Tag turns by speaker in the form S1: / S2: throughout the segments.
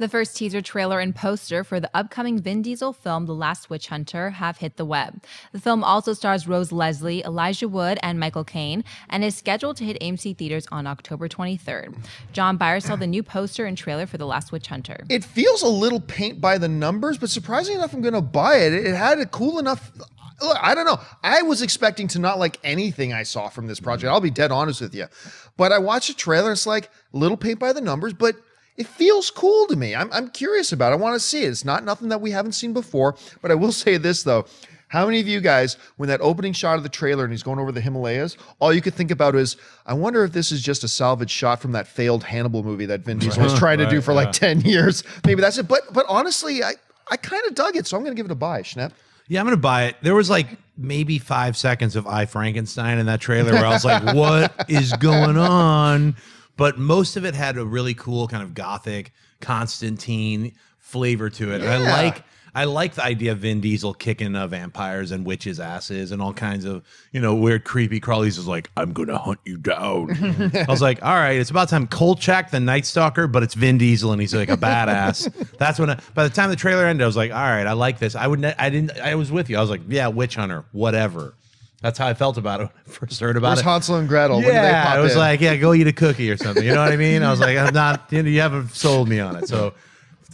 S1: The first teaser trailer and poster for the upcoming Vin Diesel film, The Last Witch Hunter, have hit the web. The film also stars Rose Leslie, Elijah Wood, and Michael Caine, and is scheduled to hit AMC theaters on October 23rd. John Byer saw the new poster and trailer for The Last Witch Hunter.
S2: It feels a little paint by the numbers, but surprisingly enough, I'm going to buy it. It had a cool enough. Look, I don't know. I was expecting to not like anything I saw from this project. I'll be dead honest with you. But I watched the trailer. It's like little paint by the numbers, but it feels cool to me. I'm, I'm curious about it. I want to see it. It's not nothing that we haven't seen before. But I will say this, though. How many of you guys, when that opening shot of the trailer and he's going over the Himalayas, all you could think about is, I wonder if this is just a salvage shot from that failed Hannibal movie that Vin Diesel was trying to do for like 10 years. Maybe that's it. But but honestly, I, I kind of dug it, so I'm going to give it a buy, Schnepp.
S3: Yeah, I'm gonna buy it. There was like maybe five seconds of I Frankenstein in that trailer where I was like, "What is going on?" But most of it had a really cool kind of gothic Constantine flavor to it. And I like I like the idea of Vin Diesel kicking uh, vampires and witches' asses and all kinds of you know weird creepy crawlies. Is like, "I'm gonna hunt you down." I was like, "All right, it's about time." Kolchak, the Night Stalker, but it's Vin Diesel and he's like a badass. That's when. I, by the time the trailer ended, I was like, "All right, I like this." I would. Ne- I didn't. I was with you. I was like, "Yeah, witch hunter, whatever." That's how I felt about it when I first heard about
S2: Where's
S3: it.
S2: Hansel and Gretel? When they
S3: Yeah, I was
S2: in?
S3: like, yeah, go eat a cookie or something. You know what I mean? I was like, I'm not. You, know, you haven't sold me on it, so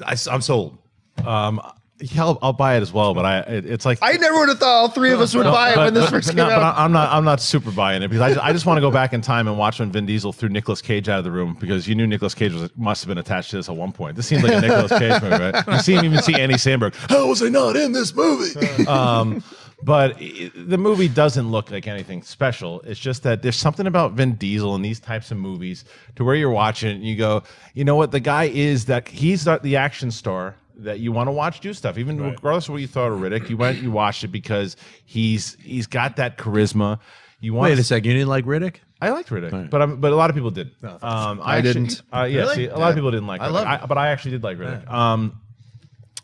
S3: I, am sold.
S4: Um, yeah, I'll, I'll buy it as well, but I it, it's like
S2: I never would have thought all three of us would buy it when this first came
S4: no, but
S2: out.
S4: I- I'm not. I'm not super buying it because I just, I just want to go back in time and watch when Vin Diesel threw Nicolas Cage out of the room because you knew Nicolas Cage was must have been attached to this at one point. This seems like a Nicolas Cage movie, right? You see him even see Andy Samberg. How was I not in this movie? um, but the movie doesn't look like anything special. It's just that there's something about Vin Diesel in these types of movies to where you're watching it and you go, you know what? The guy is that he's the action star that you want to watch do stuff, even regardless of what you thought of Riddick. You went, you watched it because he's he's got that charisma. You want
S3: Wait a second, you didn't like Riddick?
S4: I liked Riddick, but I'm, but a lot of people did. Um,
S2: I
S4: actually-
S2: didn't.
S4: Uh, yeah,
S3: Really?
S4: see, a lot of people didn't like.
S3: I
S4: Riddick.
S3: loved
S4: I, but I actually did like Riddick. Um,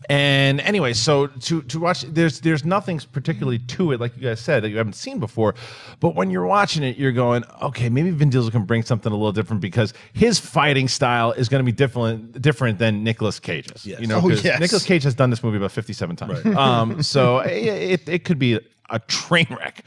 S4: and anyway, so to to watch, there's there's nothing particularly to it, like you guys said, that you haven't seen before. But when you're watching it, you're going, okay, maybe Vin Diesel can bring something a little different because his fighting style is going to be different different than Nicolas Cage's.
S3: Yes.
S4: You know,
S2: Oh, yes.
S4: Nicolas Cage has done this movie about 57 times. Um, so it, it it could be a train wreck,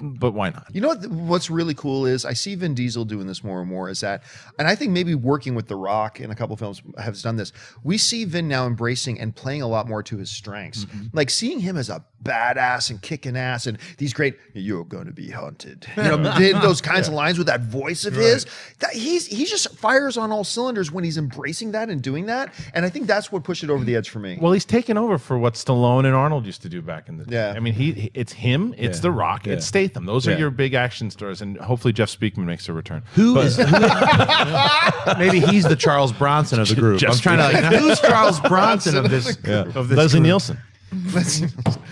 S4: but why not?
S2: You know what? What's really cool is I see Vin Diesel doing this more and more. Is that, and I think maybe working with The Rock in a couple films has done this. We see Vin now embracing and playing a lot more to his strengths, mm-hmm. like seeing him as a badass and kicking ass, and these great "You're going to be hunted," you know, those kinds of lines with that voice of his. That he's he just fires on all cylinders when he's embracing that and doing that, and I think that's what pushed it over the edge for me.
S4: Well, he's taken over for what Stallone and Arnold used to do back in the day.
S2: Yeah.
S4: I mean, he he- it's him, it's
S3: Yeah.
S4: The Rock, it's
S3: Yeah.
S4: Statham. Those are your big action stars, and hopefully Jeff Speakman makes a return.
S3: Who
S4: But-
S3: is? who- maybe he's the Charles Bronson of the group.
S4: Just
S3: I'm trying to like, who's Charles Bronson of this? Of this
S4: Leslie
S3: group?
S4: Nielsen.